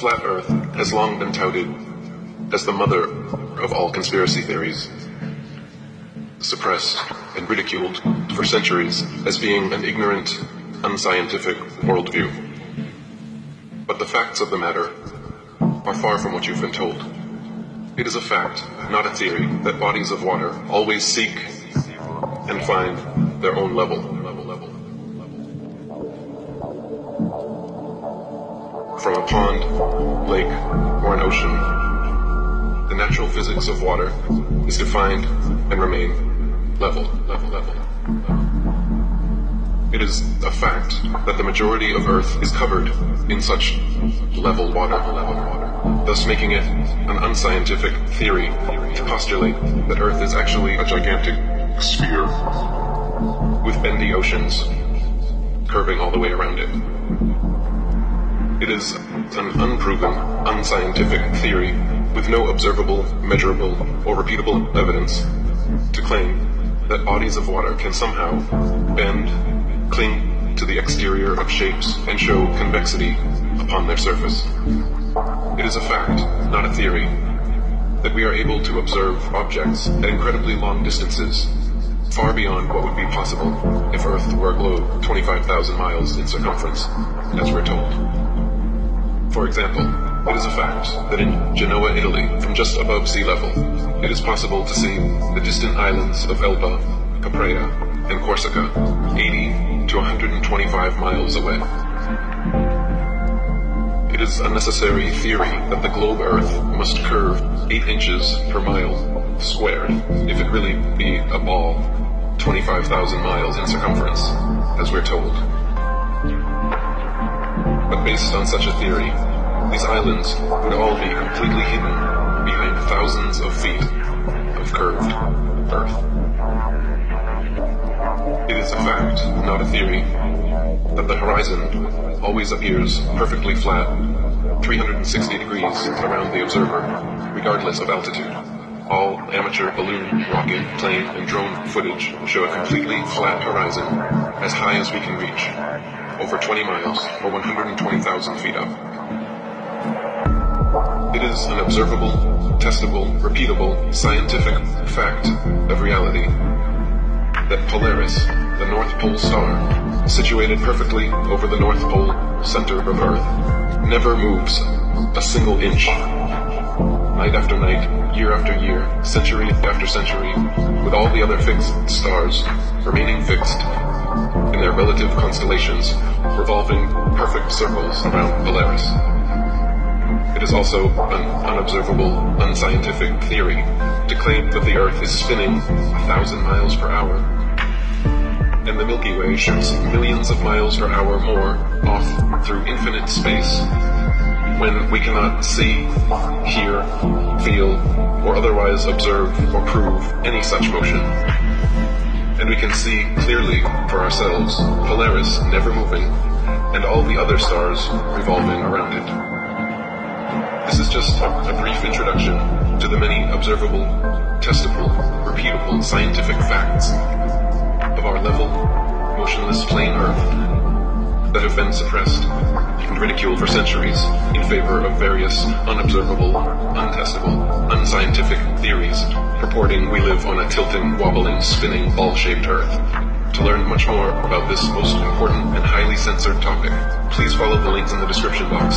flat Earth has long been touted as the mother of all conspiracy theories, suppressed and ridiculed for centuries as being an ignorant, unscientific worldview. But the facts of the matter are far from what you've been told. It is a fact, not a theory, that bodies of water always seek and find their own level. From a pond, lake, or an ocean, the natural physics of water is to find and remain level, level, level. It is a fact that the majority of Earth is covered in such level water, level water, thus making it an unscientific theory to postulate that Earth is actually a gigantic sphere with bendy oceans curving all the way around it. It is an unproven, unscientific theory with no observable, measurable, or repeatable evidence to claim that bodies of water can somehow bend, cling to the exterior of shapes, and show convexity upon their surface. It is a fact, not a theory, that we are able to observe objects at incredibly long distances, far beyond what would be possible if Earth were a globe 25,000 miles in circumference, as we're told. For example, it is a fact that in Genoa, Italy, from just above sea level, it is possible to see the distant islands of Elba, Capraia, and Corsica 80 to 125 miles away. It is a necessary theory that the globe Earth must curve 8 inches per mile squared if it really be a ball 25,000 miles in circumference, as we're told. But based on such a theory, these islands would all be completely hidden behind thousands of feet of curved Earth. It is a fact, not a theory, that the horizon always appears perfectly flat, 360 degrees around the observer, regardless of altitude. All amateur balloon, rocket, plane, and drone footage show a completely flat horizon as high as we can reach, over 20 miles or 120,000 feet up. It is an observable, testable, repeatable, scientific fact of reality that Polaris, the North Pole star, situated perfectly over the North Pole center of Earth, never moves a single inch. Night after night, year after year, century after century, with all the other fixed stars remaining fixed in their relative constellations, revolving perfect circles around Polaris. It is also an unobservable, unscientific theory to claim that the Earth is spinning a thousand miles per hour, and the Milky Way shoots millions of miles per hour more off through infinite space when we cannot see, hear, feel, or otherwise observe or prove any such motion. Can see clearly for ourselves Polaris never moving and all the other stars revolving around it. This is just a, brief introduction to the many observable, testable, repeatable scientific facts of our level, motionless plane Earth that have been suppressed and ridiculed for centuries in favor of various unobservable, untestable, unscientific theories purporting we live on a tilting, wobbling, spinning, ball-shaped Earth. To learn much more about this most important and highly censored topic, please follow the links in the description box.